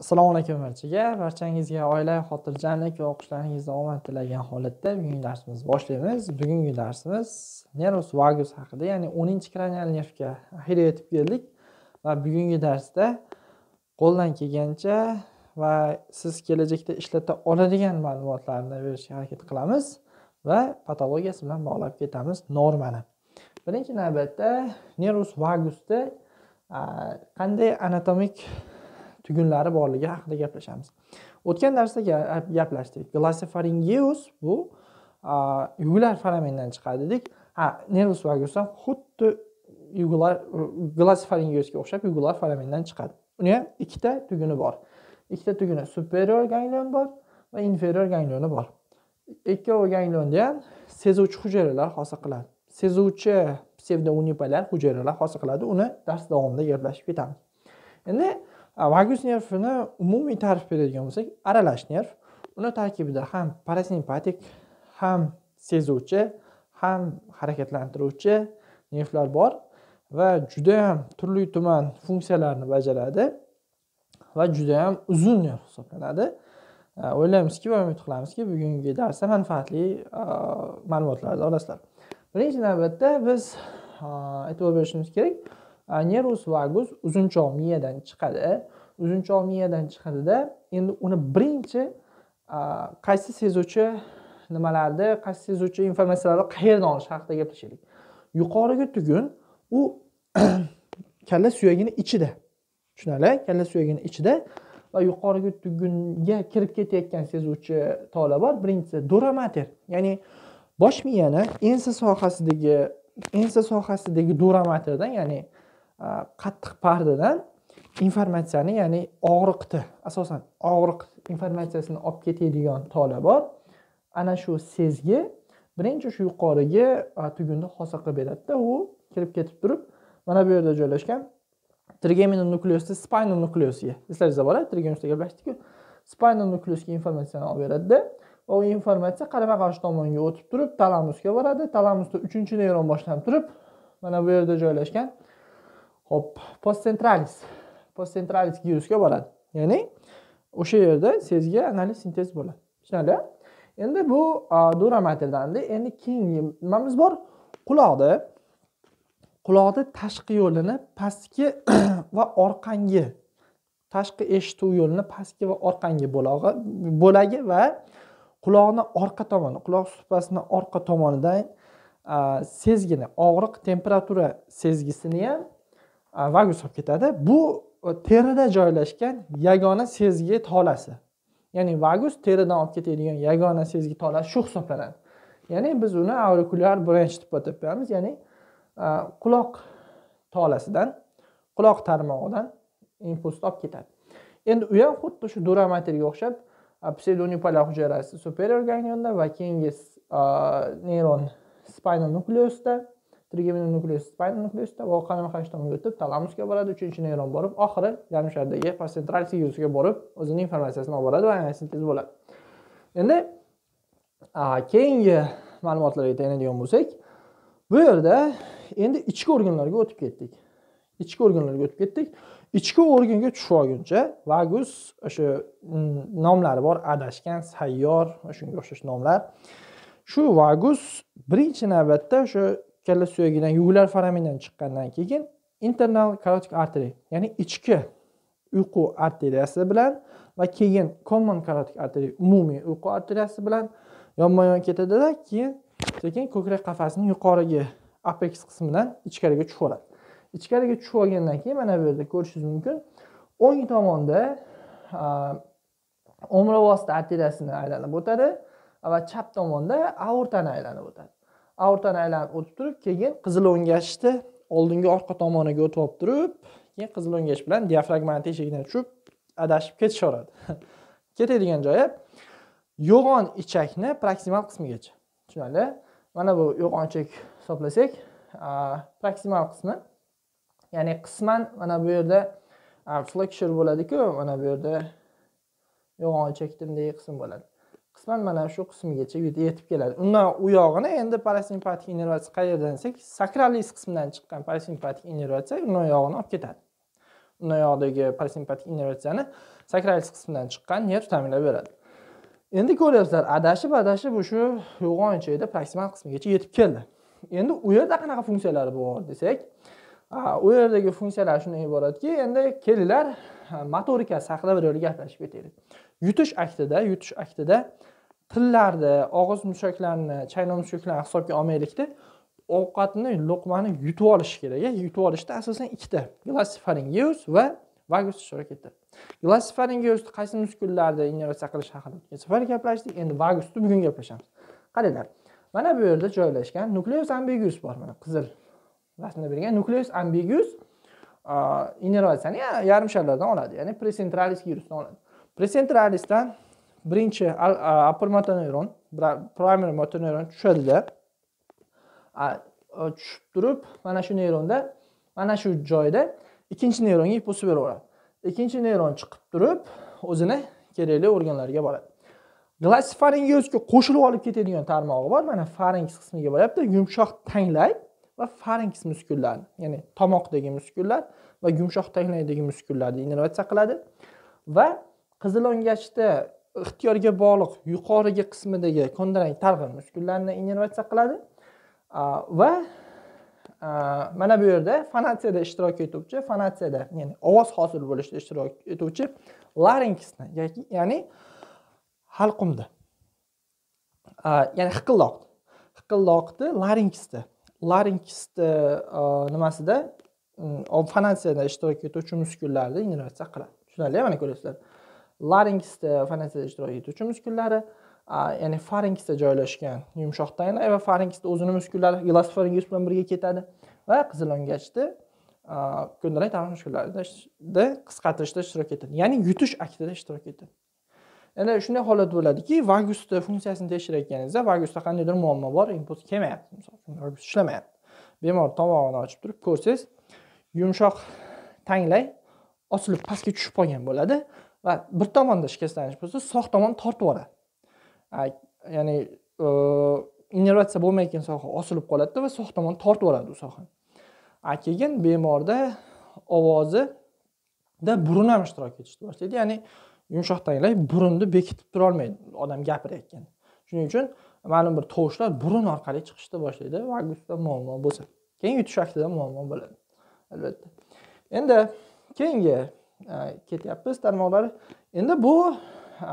assalomu alaykum barchaga. Barchangizga oila xotirjamlik va o'qishlaringizda omad tilagan holatda bugungi darsimizni boshlaymiz. Bugungi darsimiz nervus vagus haqida ya'ni o'ninchi kranial nervga oxiri yetib keldik va bugungi darsda qo'ldan kelgancha va siz kelajakda ishlata oladigan ma'lumotlarni berishga harakat qilamiz va patologiyasi bilan bog'lab ketamiz normani. Birinchi navbatda nervus vagusda qanday anatomik tugunlari borligi haqida gaplashamiz. O'tgan darsda gaplashdik. Glossofaringeus bu yugular foramendan chiqadi dedik. Ha nervus vagus ham xuddi yugular glossofaringeusga o'xshab yugular foramendan chiqadi. Uni ham ikkita tuguni bor. Ikkita tuguni superior ganglion bor va inferior ganglioni bor. Ikkovi ganglionda ham sezuvchi hujayralar hosil qiladi. Sezuvchi psevdounipolyar hujayralar hosil qiladi. Uni dars davomida gaplashib ketamiz. Endi vagus nervini umumiy ta'rif beradigan bo'lsak aralash nerv uni tarkibida ham parasimpatik ham sezuvchi ham harakatlantiruvchi nervlar bor va judayam turli tuman funksiyalarni bajaradi va judayam uzun nerv hisoblanadi. O'ylaymizki va umid qilamizki bugungi darsda manfaatli ma'lumotlarni olasizlar. Birinchi navbatda biz e'tibor berishimiz kerak nervus vagus uzunchoq miyadan chiqadi. Uzunchoq miyadan chiqadida endi uni birinchi qaysi sezuvchi nimalarni qaysi sezuvchi informatsiyalarni qayerdan olish haqida gaplashaylik. Yuqorigi tugun u kalla suyagini ichida tushunarli kalla suyagini ichida va yuqorigi tugunga kirib ketayotgan sezuvchi tola bor. Birinchisi duramater ya'ni bosh miyani ensa sohasidagi ensa sohasidagi duramaterdan ya'ni Э, qattiq pardadan informatsiyani ya'ni og'riqni asosan og'riq informatsiyasini olib ketadigan tola bor. Ana shu sezgi birinchi shu yuqorigi tugunni hosil qilib beradida u kirib ketib turib mana bu yerda joylashgan trigeminum nukleusni spinal nukleusga eslaringizda bor trigeminusda gaplashdikku. Spinal nukleusga informatsiyani olib beradida va u informatsiya qarama qarshi tomonga o'tib turib talamusga boradi. Talamusda uchinchi neyron boshlanib turib mana bu yerda joylashgan hop postcentralis. Postcentralis virusga boradi. Ya'ni o'sha yerda sezgi analiz sintez bo'ladi. Tushunarli endi bu dura materialda endi keyingi nimamiz bor? Quloqni quloqni tashqi yo'lini pastki va orqangi tashqi eshituv yo'lini pastki va orqangi bo'lagi va quloqni orqa tomoni quloq supasini orqa tomonidan sezgini og'riq temperatura sezgisini ham vagus bo'lib ketadi. Bu e, terida joylashgan yagona sezgi tolasi. Ya'ni vagus teridan olib ketadigan yagona sezgi tolasi shu hisoblanadi. Ya'ni biz uni aurikulyar branch deb atab qo'yamiz ya'ni quloq tolasidan quloq tarmog'idan impulsni olib ketadi. Endi u ham xuddi shu duramaterga o'xshab pseudonipolar hujayrasi superior ganglionda va keyingi neyron spinal nukleusda trigeminal nukleus spinal nukleusda va qanama qarshi tomonga o'tib talamusga boradi uchinchi neyron borib oxiri yarim shardagi postsentral sigiusiga borib o'zini informatsiyasini olib boradi va sintez bo'ladi. Endi keyingi ma'lumotlarga tayanadigan bo'lsak bu yerda endi ichki organlarga o'tib ketdik. Ichki organlarga o'tib ketdik. Ichki organga tushib olguncha vagus o'sha nomlari bor. Adashgan sayyor shunga o'xshash nomlar. Shu vagus birinchi navbatda o'sha kalla suyagidan yugular foramendan chiqqandan keyin internal karotik arteriya ya'ni ichki uyqu arteriyasi bilan va keyin common karotik arteriya umumiy uyqu arteriyasi bilan yonma yon ketadida keyin sekin ko'krak qafasining yuqorigi apex qismidan ichkariga tushib oladi. Ichkariga tushib olgandan keyin mana bu yerda ko'rishingiz mumkin o'ng tomonda omrovosdi arteriyasini aylanib o'tadi va chap tomonda aortani aylanib o'tadi. Aortani aylanib o'tib turib keyin qizil o'ngashni oldingi orqa tomoniga o'tib olib turib keyin qizil o'ngash bilan diafragmani teshigidan tushib adashib ketishaveradi. Ketadigan joyi yo'g'on ichakni proksimal qismigacha. Tushunarli? Mana bu yo'g'on ichak hisoblasak proksimal qismi. Ya'ni qisman mana bu yerda flexure bo'ladiku mana bu yerda yo'g'on ichak timdagi qism bo'ladi. Qisman mana shu qismigacha yetib keladi. Undan u yog'ini endi parasimpatik innervatsiya qayerdan desak sakralis qismidan chiqqan parasimpatik innervatsiya undan yog'ini olib ketadi. Undan yoqdagi parasimpatik innervatsiyani sakralis qismidan chiqqan nerv ta'minlab beradi. Endi ko'ryapsizlar adashib adashib o'sha yo'g'on proksimal qismigacha yetib keldi. Endi u yerda qanaqa funksiyalari bor desak u yerdagi funksiyalar shundan iboratki endi kelinglar motorikasi haqida bir yo'la gaplashib ketaylik. Yutish aktida yutish aktida tillarni og'iz mushaklarini chaynoq mushaklarini hisobga olmaylikda ovqatni luqmani yutib olish kerak yutib olishda asosan ikkita glossifaringeus va vagus ishtirok etadi glossifaringeusni qaysi muskullarda innervatsiya qilish haqida o'tgan safar gaplashdik endi vagusni bugun gaplashamiz. Qaranglar mana bu yerda joylashgan nukleus ambigus bor mana qizil rasmda bergan nukleus ambigus innervatsiyani yarim sharlardan oladi ya'ni presentralis virusdan oladi. Presentralisdan birinchi upper motor neuron, primary motor neuron tushadida tushib turib mana shu neyronda mana shu joyda ikkinchi neyronga impulsni beraveradi. Ikkinchi neyron chiqib turib o'zini kerakli organlarga boradi. Glossifaringiusga qo'shilib olib ketadigan tarmog'i bor. Mana farinks qismiga boryapti. Yumshoq tanglay va farinks muskullari ya'ni tomoqdagi muskullar va yumshoq tanglaydagi muskullarni innervatsiya qiladi. Va qizilo'ngachda ixtiyorga bog'liq yuqorigi qismidagi kondrang targ'il muskullarini innervatsiya qiladi. Va mana bu yerda fonatsiyada ishtirok etuvchi fonatsiyada ya'ni ovoz hosil bo'lishda ishtirok etuvchi larinksni ya'ni halqumni ya'ni hiqilloqni hiqilloqni larinksni larinksni nimasida? Mm, fonatsiyada ishtirok etuvchi muskullarni innervatsiya qiladi. Tushunarli mana ko'ryapsizlar. Laringsda fonatsiyada ishtirok etuvchi muskullari ya'ni farinksda joylashgan yumshoq tanglay va farinksda o'zini muskullari glossopharyngeus bilan birga ketadi. Va qizilo'ngachda ko'ndalang tarix muskullarida qisqartirishda ishtirok etadi. Ya'ni yutish aktida ishtirok etadi. Endi shunday holat bo'ladiki vagusni funksiyasini tekshirayotganingizda vagusda qandaydir muammo bor impuls kelmayapti. Misol uchun vagus ishlamayapti. Bemor tomog'ini ochib turib ko'rsangiz yumshoq tanglay osilib pastga tushib qolgan bo'ladi. Va bir tomonda shikastlanish bo'lsa sog' tomon tortib yuboradi ya'ni e, innervatsiya bo'lmayotgan soha osilib qoladida va sog' tomon tortib yuboradi u sohani. Keyin bemorda ovozida burun ham ishtirok etishni boshlaydi. Ya'ni yumshoq tanglay burunni bekitib turolmaydi odam gapirayotganda. Shuning uchun ma'lum bir tovushlar burun orqali chiqishni boshlaydi vagusda muammo bo'lsa. Keyin yutish aktida muammo bo'ladi albatta. Endi keyingi E, ketyapmiz tarmoqlar endi bu e,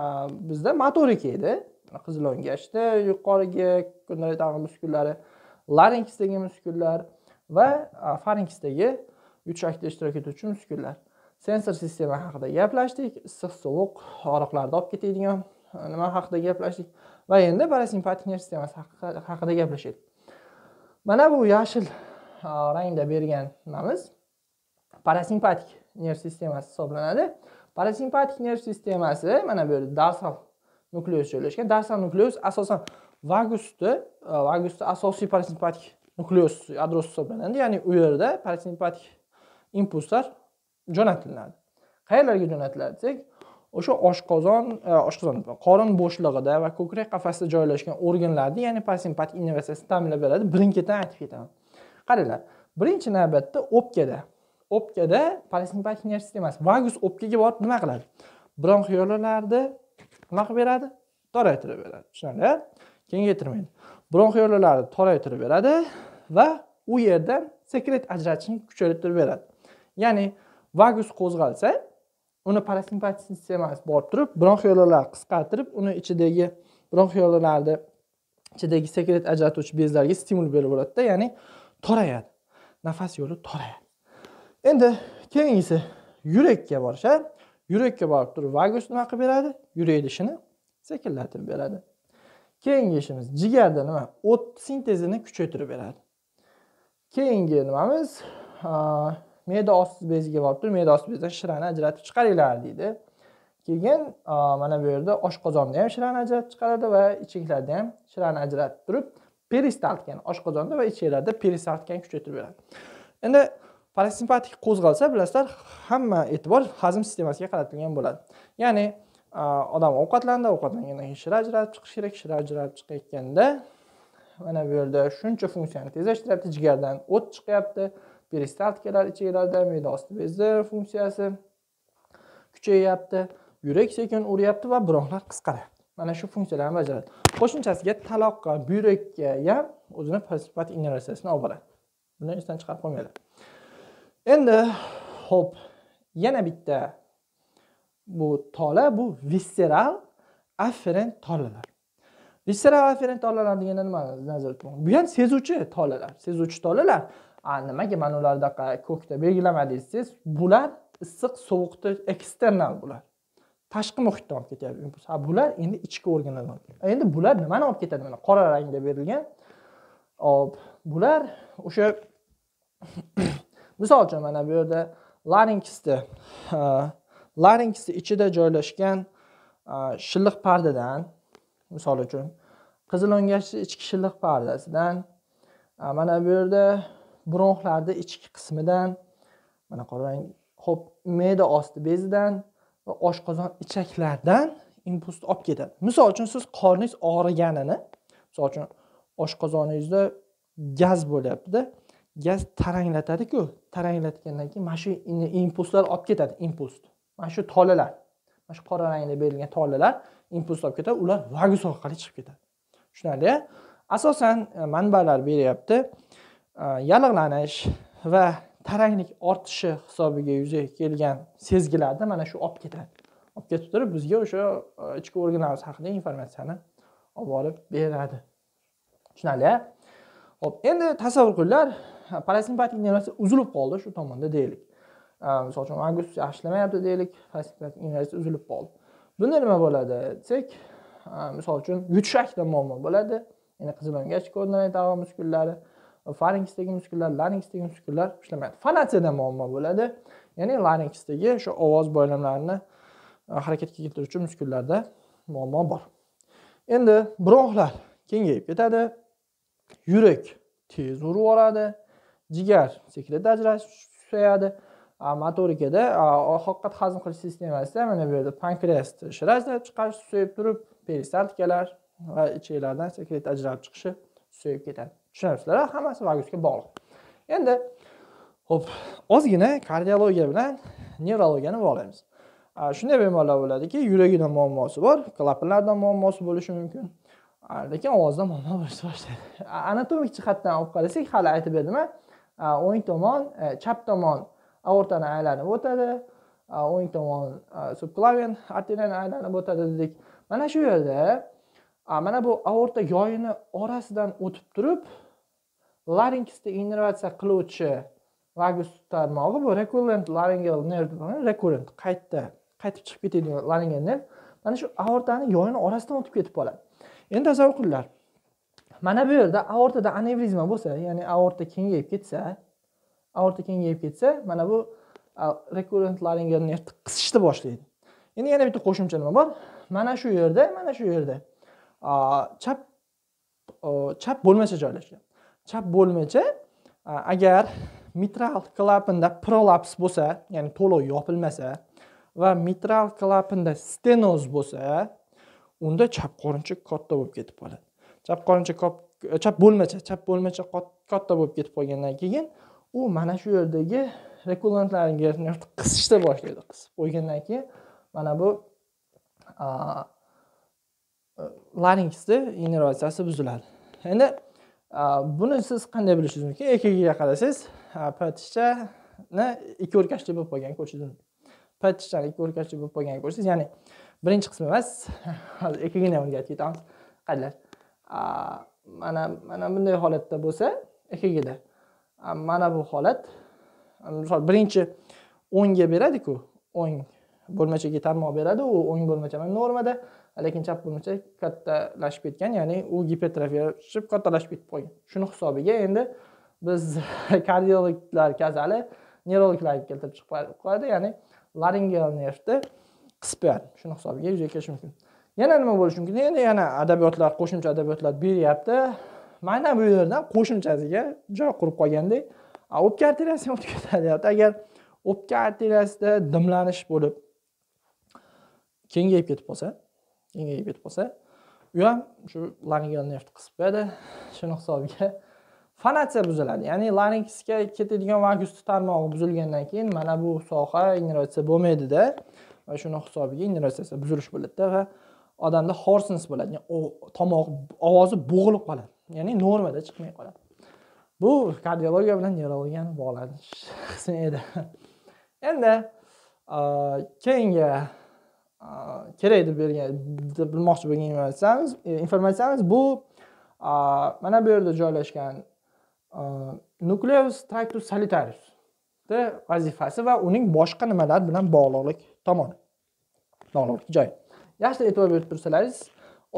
bizda motorika edi. Qizil o'ngashda yuqoriga targ'ib muskullari larinksdagi muskullar va e, farinksdagi yutish ishtirok etuvchi muskullar. Sensor sistema haqida gaplashdik. Issiq sovuq og'riqlarni olib ketadigan nima haqida gaplashdik. Va endi parasimpatik nerv sistemasi haqida gaplashaylik. Mana bu yashil rangda bergan nimamiz parasimpatik. Nerv sistemasi hisoblanadi. Parasimpatik nerv sistemasi mana bu yerda dorsal nukleus joylashgan. Dorsal nukleus asosan vagusni e, vagusni asosiy parasimpatik nukleus yadrosi hisoblanadi. Ya'ni u yerda parasimpatik impulslar jo'natiladi. Qayerlarga jo'natiladi desak o'sha oshqozon e, oshqozon qorin bo'shlig'ida va ko'krak qafasida joylashgan organlarni ya'ni parasimpatik innervatsiyasini ta'minlab beradi. Birin ketin aytib ketaman. Qaranglar birinchi navbatda o'pkada o'pkada parasimpatik nerv sistemasi vagus o'pkaga borib nima qiladi? Bronxiolarni nima qilib beradi? Toraytirib beradi. Tushunarli kengaytirmaydi. Bronxiolarni toraytirib beradi va u yerdan sekret ajratishni kuchaytirib beradi. Ya'ni vagus qo'zg'alsa uni parasimpatik sistemasi borib turib bronxiolarni qisqartirib uni ichidagi bronxiolarni ichidagi sekret ajratuvchi bezlarga stimul berib beraveradida ya'ni torayadi. Nafas yo'li torayadi. Endi keyingisi yurakka borishadi yurakka borib turib vagus nima qilib beradi yurak idishini sekinlatib beradi. Keyingi ishimiz jigarda nima? O't sintezini kuchaytirib beradi. Keyingi nimamiz? Me'da osti beziga borib turib me'da osti bezidan shirani ajratib chiqaringlar deydi. Keyin mana bu yerda oshqozonda ham shirani ajratib chiqaradi va ichaklarda ham shirani ajratib turib peristaltika oshqozonda va ichaklarda peristaltikani kuchaytirib beradi. Endi parasimpatik qo'zg'alsa bilasizlar hamma e'tibor hazm sistemasiga qaratilgan bo'ladi. Ya'ni odam ovqatlandi ovqatlangandan keyin shira ajratib chiqish kerak shira ajratib chiqayotganda mana bu yerda shuncha funksiyani tezlashtiryapti jigardan o't chiqyapti peristaltikalar ichaklarda me'da osti bezi funksiyasi kuchayyapti yurak sekin uryapti va bronxlar qisqaryapti. Mana shu funksiyalarni bajaradi. Qo'shimchasiga taloqqa buyrakka ham o'zini pasivat innervatsiyasini olib boradi. Buni esdan chiqarib qo'ymanglar endi ho'p yana bitta bu tola bu visceral afferent tolalar visceral afferent tolalar deganda nimani nazarda tuting bu ham sezuvchi tolalar sezuvchi tolalar nimaga mana ularni ko'kda belgilamadingiz desangiz bular issiq sovuqni eksternal bular. Tashqi muhitdan olib ketyapti impuls ha bular endi ichki organlardan endi bular nimani olib ketadi? Mana qora rangda berilgan. Hop bular o'sha misol uchun mana bu yerda larinksni e, larinksni ichida joylashgan e, shilliq pardadan misol uchun qizilongachli ichki shilliq pardasidan e, mana bu yerda bronxlarni ichki qismidan mana qarang ho'p me'da osti bezidan va oshqozon ichaklardan impulsni olib ketadi. Misol uchun siz qorningiz og'riganini misol uchun oshqozoningizda gaz bo'lyaptida gaz taranglatadiku taranglatgandan keyin mana shu impulslar olib ketadi impuls mana shu tolalar mana shu qora rangda berilgan tolalar impuls olib ketadi ular vagus orqali chiqib ketadi. Tushunarli asosan e, manbalar beryapti. E, yallig'lanish va taranglik ortishi hisobiga yuzaga kelgan sezgilarni mana shu olib ketadi. Olib ketib turib bizga o'sha e, ichki organlarimiz haqida informatsiyani olib borib beradi. Tushunarli ho'p endi tasavvur qilinglar parasimpatik nervasi uzilib qoldi shu tomonda deylik. Misol uchun vagus ishlamayapti deylik parasimpatik nervasi uzilib qoldi. Bunda nima bo'ladi desak misol uchun yutishakda muammo bo'ladi. Ya'ni qizilo'ngach o'ngach ko'rnay muskullari farinksdagi muskullar larinksdagi muskullar ishlamaydi. Fonatsiyada muammo bo'ladi. Ya'ni larinksdagi shu ovoz boylamlarini harakatga keltiruvchi muskullarda muammo bor. Endi bronxlar kengayib ketadi. Yurak tez urib yuboradi jigar sekret ajratish motorikada ovqat hazm qilish sistemasida mana bu yerda pankreasni shirajlab chiqarish susayib turib peristaltikalar va ichaklardan sekret ajralib chiqishi susayib ketadi. Tushunyapsizlar hammasi vagusga bog'liq. Endi ho'p ozgina kardiologiya bilan nevrologiyani bog'laymiz. Shunday bemorlar bo'ladiki yuragida muammosi bor klapanlarda muammosi bo'lishi mumkin. Lekin ovozda muammo bo'lishni boshlaydi. Anatomik jihatdan olib qarasak hali aytib berdim o'ng tomon e, chap tomon aortani aylanib o'tadi. O'ng tomon e, subklavian arteriyani aylanib o'tadi dedik. Mana shu yerda mana bu aorta yoyini orasidan o'tib turib larinksni innervatsiya qiluvchi vagus tarmog'i bu recurrent laryngeal nerve recurrent qayta qaytib chiqib ketadigan laringeal nerv mana shu aortani yoyini orasidan o'tib ketib qoladi. Endi tasavvur qilinglar mana bu yerda aortada anevrizma bo'lsa ya'ni aorta kengayib ketsa aorta kengayib ketsa mana bu recurrent laringal nervni qisishni boshlaydi. Endi yana bitta qo'shimcha nima bor? Mana shu yerda mana shu yerda chap chap bo'lmacha joylashgan. Chap bo'lmacha agar mitral klapanda prolaps bo'lsa ya'ni to'liq yopilmasa va mitral klapanda stenoz bo'lsa unda chap qorincha katta bo'lib ketib qoladi. Chap qorincha chap bo'lmacha chap bo'lmacha katta bo'lib ketib qolgandan keyin u mana shu yerdagi rekulantlaringizni qisishni boshlaydi. Qisib qo'ygandan keyin mana bu larinksni innervatsiyasi buziladi. Endi buni siz qanday bilishingiz mumkin? Ekgga qarasangiz ptishchani ikki o'rkachli bo'lib qolgan ko'rishingiz mumkin tishchani ikki o'rkachli bo'lib qolgan ko'rsangiz ya'ni birinchi qismi emas hozir ikkigina o'rgatib ketamiz qaranglar mana mana bunday holatda bo'lsa ekgda mana bu holat misol birinchi o'ngga beradiku o'ng bo'lmachaga tarmoq beradi u o'ng bo'lmacha normada lekin chap bo'lmacha kattalashib ketgan ya'ni u gipertrofiyalashib kattalashib ketib qolgan shuni hisobiga endi biz kardiologlar kasali neurologlarga keltirib chiqib qo'yadi ya'ni laringeal nervni qisib qo'yadi shuni hisobiga yuzaga kelishi mumkin yana nima bo'lishi mumkin? Endi yana adabiyotlar qo'shimcha adabiyotlar beryapti. Mana bu yerdan qo'shimchasiga joy qurib qolgandek o'pka arteriyasi o'tib ketadi deyapti agar o'pka arteriyasida dimlanish bo'lib kengayib ketib qolsa kengayib ketib qolsa u ham shu laringeal nervni qisib qo'yadi. Shuni hisobiga fonatsiya buziladi. Ya'ni larinksga ketadigan vagusti tarmog'i buzilgandan keyin mana bu soha innovatsiya bo'lmaydida va shuni hisobiga innovatsiya buzilish bo'ladida va odamda horsens bo'ladi. Ya'ni tomoq ovozi bo'g'ilib qoladi. Ya'ni normada chiqmay qoladi. Bu kardiologiya bilan neurologiyani bog'lanish qismi edi. Endi keyingi kerak deb bergan deb bilmoqchi bo'lgan informatsiyamiz e, informatsiyamiz bu mana bu yerda joylashgan nukleus tractus solitarius vazifasi va uning boshqa nimalar bilan bog'liqlik tomoni bog'liqlik joyi. Yaxshilab e'tibor berib tursalaringiz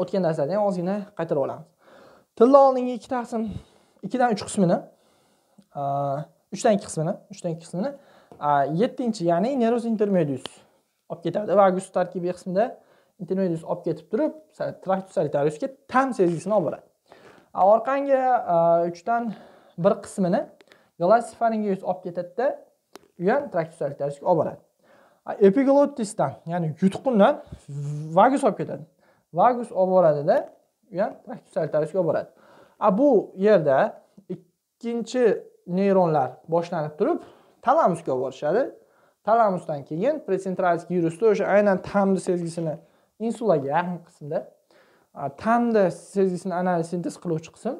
o'tgan narsalarni ham ozgina qaytarib olamiz. Tilla oldingi ikki taqsim ikkidan uch qismini uchdan ikki qismini uchdan ikki qismini yettinchi ya'ni nervus intermedius olib ketadi va vagus tarkibiy qismida intermedius olib ketib turib tractus solitariusga tam sezgisini olib boradi. Orqangi uchdan bir qismini glossopharyngeus olib ketadida u ham tractus solitariusga olib boradi. Epiglottisdan ya'ni yutqundan vagus olib ketadi vagus olib boradida u ham tractus olib boradi a bu yerda ikkinchi neyronlar boshlanib turib talamusga olib borishadi talamusdan keyin presentralskiy yurusda o'sha aynan tamni sezgisini insulaga yaqin qismda tamni sezgisini analiz sintez qiluvchi qism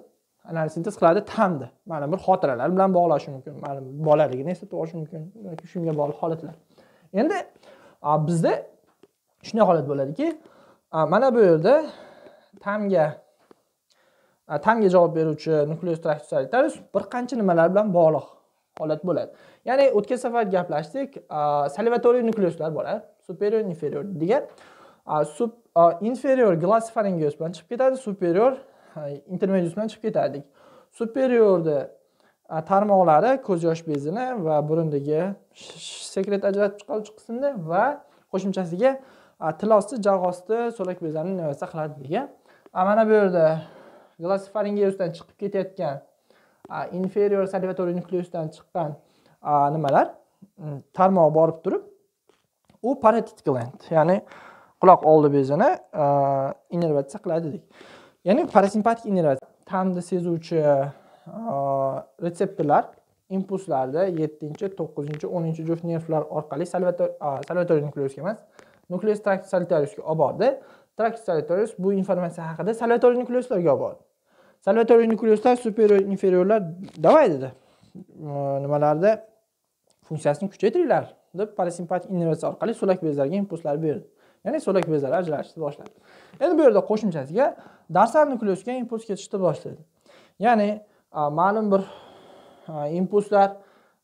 analiz sintez qiladi tamni ma'lum bir xotiralar bilan bog'lashi mumkin ma'lum bolaligini eslatib olishi mumkin yoki shunga bog'liq holatlar. Endi bizda shunday holat bo'ladiki mana bu yerda tamga tamga javob beruvchi nukleus tractus bir qancha nimalar bilan bog'liq holat bo'ladi. Ya'ni o'tgan safar gaplashdik salvatoriy nukleuslar bo'ladi superior inferior degan sub inferior glossopharyngeus bilan chiqib ketadi superior intermedius bilan chiqib ketadik superiorni tarmoqlari ko'z yosh bezini va burundagi sekret ajratib chiqaruvchi qismni va qo'shimchasiga til osti jag osti so'lak bezlarini nima qiladi degan. Mana bu yerda glossopharyngeusdan chiqib ketayotgan inferior salivatory nukleusdan chiqqan nimalar? Mm, Tarmoq borib turib u parotit gland ya'ni quloq oldi bezini innervatsiya qiladi dedik ya'ni parasimpatik innervatsiya ta'mni sezuvchi retseptorlar impulslarda yettinchi to'qqizinchi o'ninchi juft nervlar orqali salvatoriy nukleusga emas nukleus tractus solitariusga olib bordi tractus solitarius bu informatsiya haqida salvatoriy nukleuslarga olib bordi salvatoriy nukleuslar superior inferiorlar davay dedi. Nimalarda? Funksiyasini kuchaytiringlar deb parasimpatik innervatsiya orqali so'lak bezlarga impulslar berdi. Ya'ni so'lak bezlar ajralishni boshladi. Endi bu yerda qo'shimchasiga dorsal nukleusga impuls ketishni boshladi. Ya'ni ma'lum bir impulslar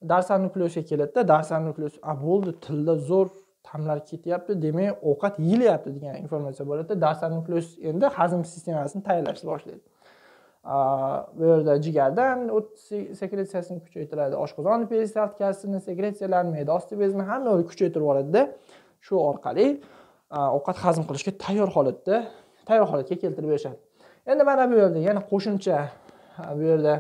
darsal nukleusga keladida darsal nukleus a bo'ldi tilda zo'r ta'mlar ketyapti demak ovqat yeyilyapti degan informatsiya bo'ladida darsal nukleus endi hazm sistemasini tayyorlashni boshlaydi. Bu yerda jigardan o't sekretsiyasini kuchaytiradi oshqozon peristaltikasini sekretsiyalarni me'da osti bezini hammasini kuchaytirib yuboradida shu orqali ovqat hazm qilishga tayyor holatda tayyor holatga keltirib berishadi. Endi mana bu yerda yana qo'shimcha bu yerda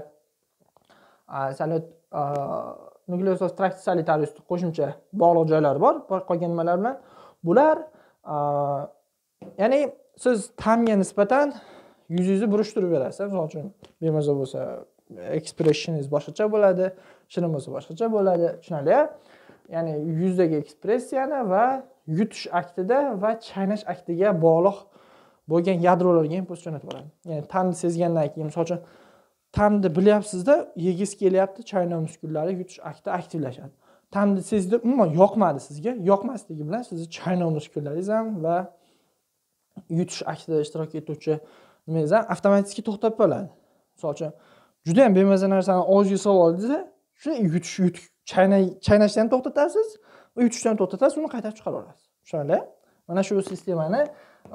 nukleosos trakt solitarius qo'shimcha bog'liq joylari bor qolgan nimalar bilan. Bular ya'ni siz tamga nisbatan yuzingizni burishtirib berasiz. Misol uchun bemaza bo'lsa ekspressioningiz boshqacha bo'ladi shirin bo'lsa boshqacha bo'ladi tushunarli ya'ni yuzdagi ekspressiyani va yutish aktida va chaynash aktiga bog'liq bo'lgan yadrolarga impuls jo'natib boradi ya'ni tanni sezgandan keyin misol uchun ta'mni bilyapsizda yegisi kelyapti chaynov muskullari yutish akti aktivlashadi. Ta'mni sezdi umuman yoqmadi sizga yoqmasligi bilan sizni chaynov muskullaringiz ham va yutish aktida ishtirok etuvchi nimangiz ham avtomatik to'xtab qoladi. Misol uchun juda yam bemaza narsani og'zingizga solib oldingiz shu yutish yutish chaynay chaynashni ham to'xtatasiz va yutishni ham to'xtatasiz uni qaytarib chiqarib olasiz. Tushunarli mana shu sistemani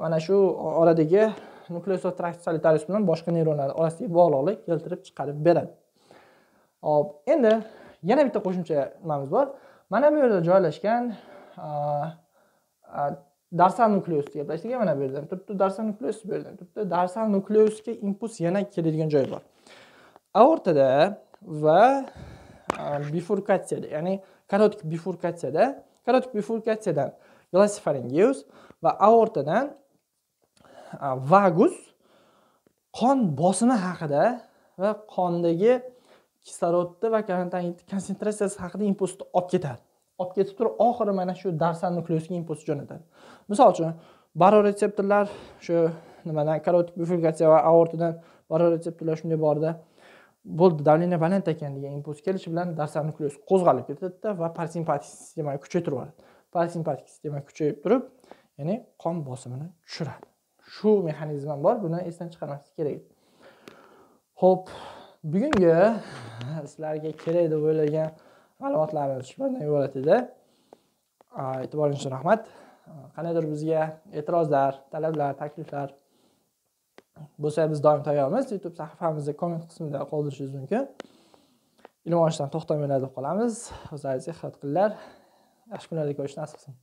mana shu oradagi nukleus solitarius bilan boshqa neyronlar orasidagi bog'liqlik keltirib chiqarib beradi. Hop endi yana bitta qo'shimcha nimamiz bor. Mana bu yerda joylashgan darsal nukleus gaplashdik mana bu yerdan turibdi darsal nukleus bu yerdan turibdi. Darsal nukleusga impuls yana keladigan joyi bor. Aortada va bifurkatsiyada ya'ni karotik bifurkatsiyada karotik bifurkatsiyadan glossopharyngeus va aortadan vagus qon bosimi haqida va qondagi kislorodni va konsentratsiyasi haqida impulsni olib ketadi. Olib ketib turib oxiri mana shu darsal nukleusga impuls jo'natadi. Misol uchun baroretseptorlar shu nimadan karotik bifurkatsiya va aortadan baroretseptorlar shunday borda bo'ldi давление baland ekan degan impuls kelishi bilan darsal nukleus qo'zg'alib ketadida va parasimpatik sistemani kuchaytirib yuboradi. Parasimpatik sistema kuchayib turib ya'ni qon bosimini tushiradi. Shu mexanizm ham bor buni esdan chiqarmaslik kerak. Ho'p bugungi sizlarga kerak deb o'ylagan ma'lumotlarimiz shulardan iborat edi. E'tiboringiz uchun rahmat. Qandaydir bizga e'tirozlar talablar takliflar bo'lsa biz doim tayyormiz. Youtube sahifamizda komment qismida qoldirishingiz mumkin. Ilm olishdan to'xtamanglar deb qolamiz. O'zlaringiz ehtiyot qilinglar. Yaxshi kunlarda ko'rishni nasib qilsin